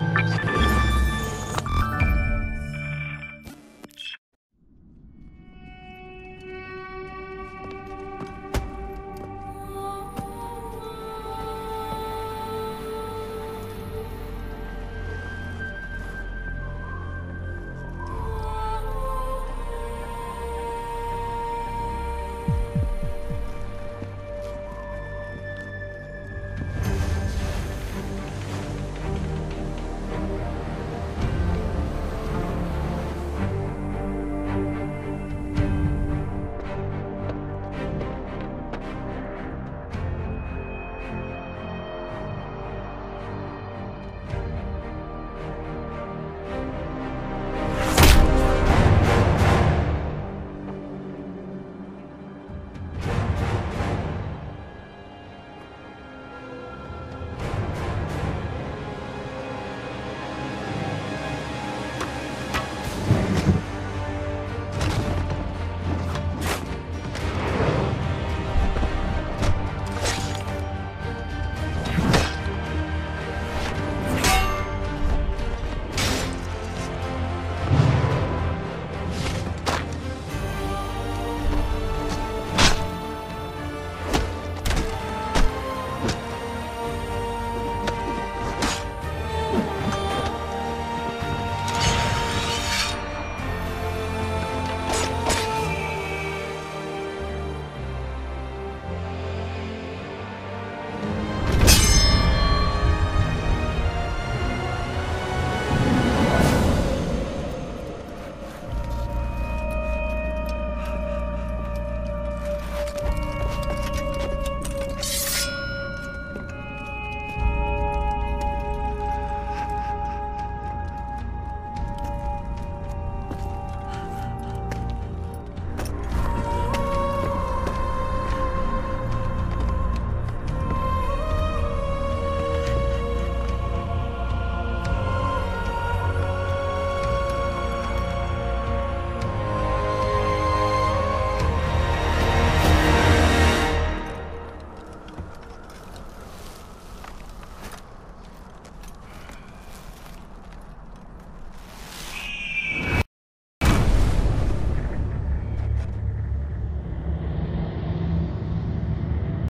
you